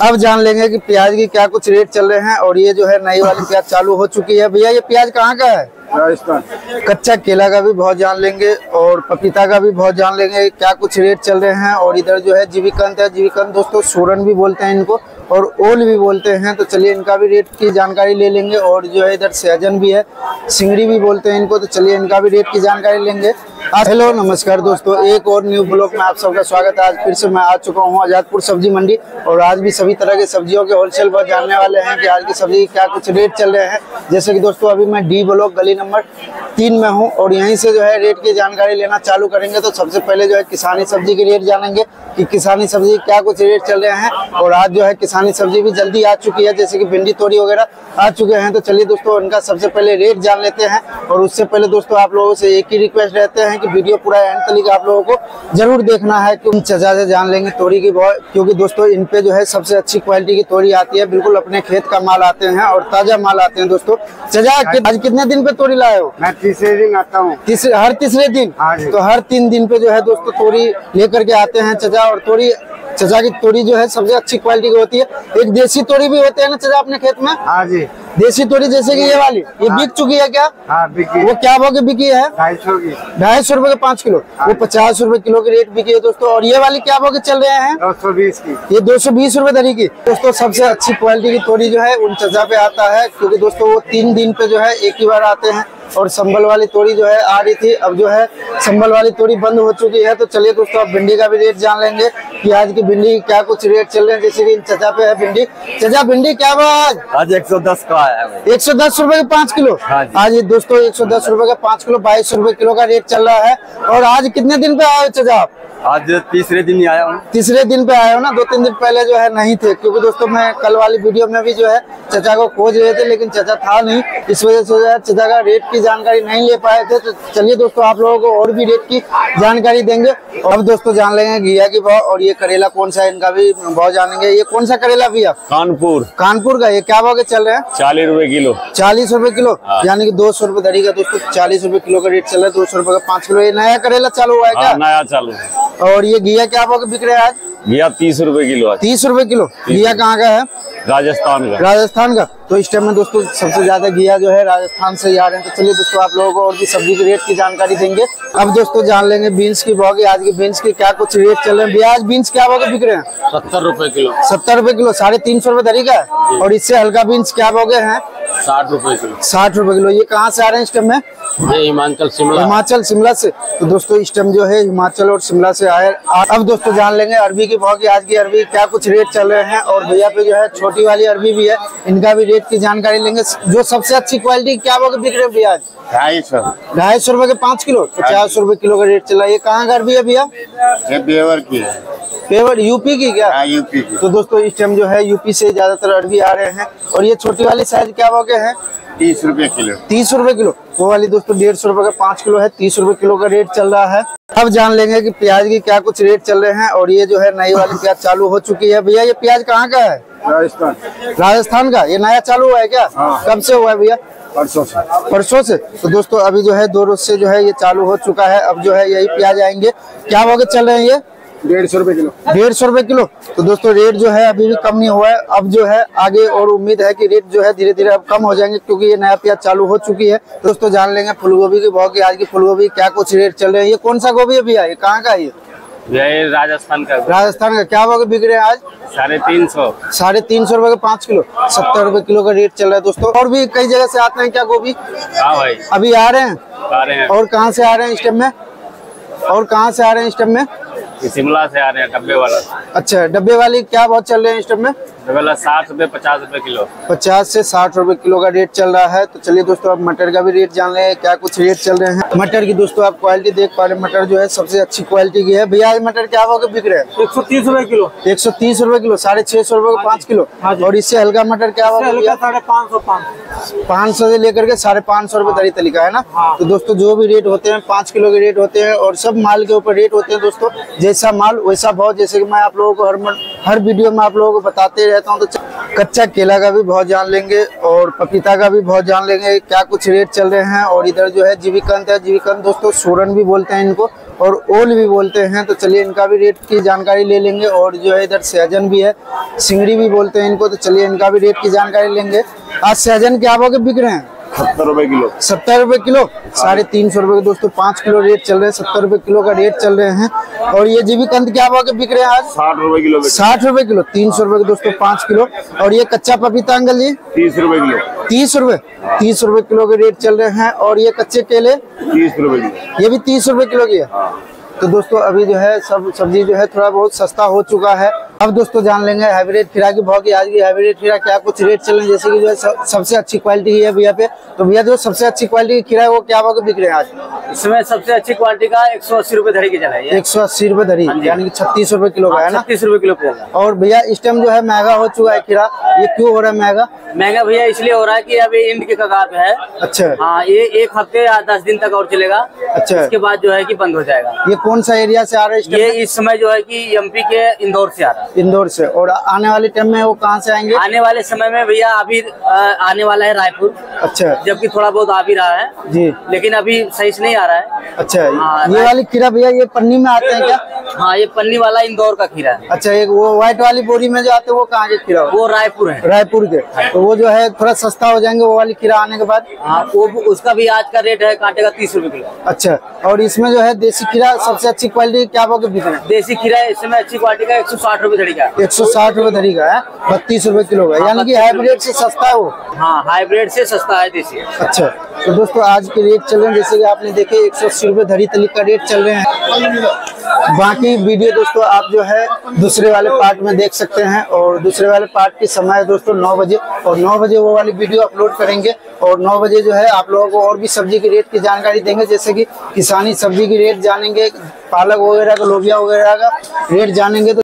अब जान लेंगे कि प्याज की क्या कुछ रेट चल रहे हैं और ये जो है नई वाली प्याज चालू हो चुकी है। भैया ये प्याज कहाँ का है? राजस्थान। कच्चा केला का भी बहुत जान लेंगे और पपीता का भी बहुत जान लेंगे क्या कुछ रेट चल रहे हैं और इधर जो है जीविकंत है। जीविकंत दोस्तों सूरन भी बोलते हैं इनको और ओल भी बोलते हैं। तो चलिए इनका भी रेट की जानकारी ले लेंगे और जो है इधर सहजन भी है सिंगड़ी भी बोलते हैं इनको। तो चलिए इनका भी रेट की जानकारी लेंगे। हेलो, नमस्कार दोस्तों, एक और न्यू ब्लॉग में आप सबका स्वागत है। आज फिर से मैं आ चुका हूँ आजादपुर सब्ज़ी मंडी और आज भी सभी तरह के सब्जियों के होलसेल पर जानने वाले हैं कि आज की सब्ज़ी क्या कुछ रेट चल रहे हैं। जैसे कि दोस्तों, अभी मैं डी ब्लॉक गली नंबर तीन में हूँ और यहीं से जो है रेट की जानकारी लेना चालू करेंगे। तो सबसे पहले जो है किसानी सब्ज़ी के रेट जानेंगे कि किसानी सब्ज़ी क्या कुछ रेट चल रहे हैं और आज जो है किसानी सब्ज़ी भी जल्दी आ चुकी है, जैसे कि भिंडी तोरी वगैरह आ चुके हैं। तो चलिए दोस्तों, उनका सबसे पहले रेट जान लेते हैं और उससे पहले दोस्तों, आप लोगों से एक ही रिक्वेस्ट रहते हैं कि वीडियो पूरा एंड तक आप लोगों को ज़रूर देखना है कि चचा से जान लेंगे तोरी की बहुत क्योंकि दोस्तों इन पे जो है सबसे अच्छी क्वालिटी की तोरी आती है। बिल्कुल अपने खेत का माल आते हैं और ताज़ा माल आते हैं दोस्तों। चचा आज कितने दिन पे तोरी लाए हो? मैं तीसरे दिन आता हूँ। तीसरे हर तीसरे दिन? हाँ तो हर तीन दिन पे जो है दोस्तों तोरी लेकर के आते हैं चचा और तोरी चचा की तोरी जो है सबसे अच्छी क्वालिटी की होती है। एक देसी तोरी भी होते है ना चचा अपने खेत में? हाँ जी। देसी तोरी जैसे कि ये वाली ये बिक चुकी है क्या? हाँ बिकी। वो क्या भाव की बिकी है? ढाई सौ की। ढाई सौ रुपये के पाँच किलो। वो पचास रूपए किलो की रेट बिकी है दोस्तों। और ये वाली क्या भाव के चल रहे हैं? दो सौ बीस की। ये दो सौ बीस रूपए धरी की। दोस्तों सबसे अच्छी क्वालिटी की तोरी जो है उन चचा पे आता है क्योंकि दोस्तों वो तीन दिन पे जो है एक ही बार आते हैं। और संभल वाली तोड़ी जो है आ रही थी। अब जो है संभल वाली तोड़ी बंद हो चुकी है। तो चलिए दोस्तों अब भिंडी का भी रेट जान लेंगे कि आज की भिंडी क्या कुछ रेट चल रहे हैं। जैसे कि इन चचा पे है भिंडी। चचा भिंडी क्या आज आज 110 का आया है एक सौ दस रूपए का पाँच किलो? हाँ आज ये दोस्तों एक सौ दस रूपए का पाँच किलो बाईस रूपए किलो का रेट चल रहा है। और आज कितने दिन पे आए चचा आप? आज तीसरे दिन ही आया हूँ। तीसरे दिन पे आया हो ना? दो तीन दिन पहले जो है नहीं थे क्योंकि दोस्तों मैं कल वाली वीडियो में भी जो है चचा को खोज रहे थे लेकिन चचा था नहीं। इस वजह से जो है चचा का रेट की जानकारी नहीं ले पाए थे। तो चलिए दोस्तों आप लोगों को और भी रेट की जानकारी देंगे। और अब दोस्तों जान लेंगे घिया की भाव और ये करेला कौन सा है इनका भी भाव जानेंगे। ये कौन सा करेला भैया कानपुर। कानपुर का ये क्या भाव के चल रहे हैं? चालीस रूपए किलो। चालीस रूपए किलो? यानी कि दो सौ रुपये दरी का दोस्तों चालीस रूपए किलो का रेट चल रहा है दो सौ रुपये का पाँच किलो। ये नया करेला चालू हुआ है हाँ क्या नया चालू है। और ये घिया क्या भाव बिक रहे हैं आज? भैया तीस रुपए किलो आज तीस रूपए किलो। घिया कहाँ का है? राजस्थान का। राजस्थान का। तो इस टाइम में दोस्तों सबसे ज़्यादा घिया जो है राजस्थान से ही आ रहे हैं। तो चलिए दोस्तों आप लोगों को और भी सब्ज़ी के रेट की जानकारी देंगे। अब दोस्तों जान लेंगे बीन्स की भाव की आज की बीन्स की क्या कुछ रेट चल रहे हैं? भैया आज बीन्स क्या भाव के बिक रहे हैं? सत्तर रुपए किलो। सत्तर रुपए किलो साढ़े तीन सौ रुपए तरीका है। और इससे हल्का बीन्स क्या भाव के हैं? साठ रुपए किलो। साठ रुपए किलो। ये कहाँ से आ रहे हैं इस टाइम में? ये हिमाचल शिमला। हिमाचल शिमला से। तो दोस्तों इस टाइम जो है हिमाचल और शिमला से आए। अब दोस्तों जान लेंगे अरबी की भाव की आज की अरबी क्या कुछ रेट चल रहे हैं। और भैया पे जो है छोटी वाली अरबी भी है। इनका भी रेट की जानकारी लेंगे। जो सबसे अच्छी क्वालिटी क्या भाव के बिक रहे हैं भैया ढाई सौ। ढाई सौ रुपए के पाँच किलो। पचास रुपए किलो का रेट चला है। ये कहाँ का अरबी है भैया? बेवर की है। पेवर यूपी की क्या? हाँ यूपी की। तो दोस्तों इस टाइम जो है यूपी से ज़्यादातर अरबी आ रहे हैं। और ये छोटी वाली साइज़ क्या भाव के हैं? तीस रूपए किलो। तीस रूपए किलो। वो वाली दोस्तों डेढ़ सौ रुपए का पाँच किलो है। तीस रूपए किलो का रेट चल रहा है। अब जान लेंगे कि प्याज की क्या कुछ रेट चल रहे हैं। और ये जो है नई वाली प्याज चालू हो चुकी है। भैया ये प्याज कहाँ का है? राजस्थान। राजस्थान का? ये नया चालू हुआ है क्या? हाँ। कब से हुआ है भैया? परसों से। परसों से। तो दोस्तों अभी जो है दो रोज से जो है ये चालू हो चुका है। अब जो है यही प्याज आएँगे। क्या भाव के चल रहे हैं ये? डेढ़ सौ रुपए किलो। डेढ़ सौ रुपए किलो? तो दोस्तों रेट जो है अभी भी कम नहीं हुआ है। अब जो है आगे और उम्मीद है कि रेट जो है धीरे धीरे अब कम हो जाएँगे क्योंकि ये नया प्याज चालू हो चुकी है। दोस्तों जान लेंगे फूलगोभी के भाव की आज की फूलगोभी क्या कुछ रेट चल रहे हैं। ये कौन सा गोभी है भैया ये कहाँ का है ये? ये राजस्थान का राजस्थान का। क्या भाव बिक रहे हैं आज? साढ़े तीन सौ। साढ़े तीन सौ रुपए के पाँच किलो। सत्तर रूपए किलो का रेट चल रहा है दोस्तों। और भी कई जगह से आते हैं क्या गोभी? हाँ भाई। अभी आ रहे हैं? आ रहे हैं। और कहाँ से आ रहे हैं इस टाइम में? और कहाँ से आ रहे हैं इस टाइम में? शिमला से आ रहे हैं डब्बे वाला अच्छा डब्बे वाली क्या बहुत चल रहे हैं इस टाइम में वाला साठ रुपए पचास रूपए किलो। पचास से साठ रुपए किलो का रेट चल रहा है। तो चलिए दोस्तों आप मटर का भी रेट जान रहे हैं क्या कुछ रेट चल रहे हैं। मटर की दोस्तों आप क्वालिटी देख पा रहे हैं मटर जो है सबसे अच्छी क्वालिटी की है। भैया आज मटर क्या भाव के बिक रहे हैं? एक सौ तीस रूपए किलो। एक सौ तीस रूपए किलो साढ़े छह सौ रुपए का पाँच किलो। हाँ और इससे हल्का मटर क्या भाव भैया? साढ़े पाँच सौ पाँच पाँच सौ से लेकर के साढ़े पाँच सौ रुपए तरी तरीका है ना? हाँ। तो दोस्तों जो भी रेट होते हैं पाँच किलो के रेट होते हैं और सब माल के ऊपर रेट होते हैं दोस्तों। जैसा माल वैसा भाव जैसे कि मैं आप लोगों को हर हर वीडियो में आप लोगों को बताते रहता हूँ तो कच्चा केला का भी बहुत जान लेंगे और पपीता का भी बहुत जान लेंगे, क्या कुछ रेट चल रहे हैं, और इधर जो है जीविकंत है, जीविकंत दोस्तों, सूरन भी बोलते हैं इनको, और ओल भी बोलते हैं तो चलिए इनका भी रेट की जानकारी ले लेंगे, और जो है इधर सहजन भी है, सिंगड़ी भी बोलते हैं इनको तो चलिए इनका भी रेट की जानकारी लेंगे। आज सहजन क्या भाव के बिक रहे हैं। सत्तर रुपए किलो। सत्तर रुपए किलो? साढ़े तीन सौ रुपए के दोस्तों पाँच किलो रेट चल रहे हैं सत्तर रुपए किलो का रेट चल रहे हैं। और ये जीविकंद क्या भाव के बिक रहे हैं आज? साठ रुपए किलो साठ रुपए किलो तीन सौ रुपए के दोस्तों पाँच किलो। और ये कच्चा पपीता अंकल जी? तीस रुपए किलो। तीस रुपए? तीस रुपए किलो के रेट चल रहे हैं। और ये कच्चे केले? तीस रुपए किलो। ये भी तीस रुपए किलो की है। तो दोस्तों अभी जो है सब सब्ज़ी जो है थोड़ा बहुत सस्ता हो चुका है। अब दोस्तों जान लेंगे हाइब्रिड खीरा की भाव की आज की हाइब्रिड खीरा क्या कुछ रेट चल रहे हैं जैसे कि जो है सब- सबसे अच्छी क्वालिटी की है भैया पे। तो भैया जो सबसे अच्छी क्वालिटी की खीरा है वो क्या भाव के बिक रहे हैं आज? इसमें सबसे अच्छी क्वालिटी का एक सौ अस्सी रूपए धरी की चला एक सौ अस्सी रूपए धरी यानी कि छत्तीस रुपए किलो का है ना? छत्तीस रूपए किलो है और भैया इस टाइम जो है महँगा हो चुका है खीरा। ये क्यों हो रहा है महँगा महँगा भैया इसलिए हो रहा है कि अभी इंड के कगार पे है। अच्छा। हाँ ये एक हफ़्ते या दस दिन तक और चलेगा। अच्छा। इसके बाद जो है कि बंद हो जाएगा। ये कौन सा एरिया से आ रहा है ये इस समय जो है कि एमपी के इंदौर से आ रहा है। इंदौर से। और आने वाले टाइम में वो कहाँ से आएँगे? आने वाले समय में भैया अभी आने वाला है रायपुर। अच्छा। जबकि थोड़ा बहुत आ भी रहा है। जी। लेकिन अभी सही से नहीं आ रहा है। अच्छा। हाँ, ये वाली खीरा भैया ये पन्नी में आते हैं क्या? हाँ ये पन्नी वाला इंदौर का खीरा है। अच्छा एक वो व्हाइट वाली बोरी में जो आते हैं वो कहाँ के खीरा वो रायपुर है। रायपुर के। तो वो जो है थोड़ा सस्ता हो जाएँगे वो वाली खीरा आने के बाद। हाँ वो उसका भी आज का रेट है कांटे का तीस रूपए किलो। अच्छा और इसमें जो है देसी खीरा सबसे अच्छी क्वालिटी क्या भाव के बिक रहे हैं देसी खीरा इस समय अच्छी क्वालिटी का एक सौ साठ रूपए धड़ी का एक सौ साठ रुपए धरी का है बत्तीस रूपए किलो का यानी कि हाईब्रिड से सस्ता है वो। हाँ हाइब्रिड से सस्ता है देसी अच्छा तो दोस्तों आज के रेट चल रहे हैं जैसे कि आपने देखे एक सौ अस्सी रूपए धरी तली का रेट चल रहे हैं। बाकी वीडियो दोस्तों, आप जो है दूसरे वाले पार्ट में देख सकते हैं और दूसरे वाले पार्ट की समय दोस्तों नौ बजे और नौ बजे वो वाली वीडियो अपलोड करेंगे और नौ बजे जो है आप लोगों को और भी सब्ज़ी की रेट की जानकारी देंगे, जैसे कि किसानी सब्ज़ी की रेट जानेंगे, पालक वगैरह का लोबिया वगैरह का रेट जानेंगे तो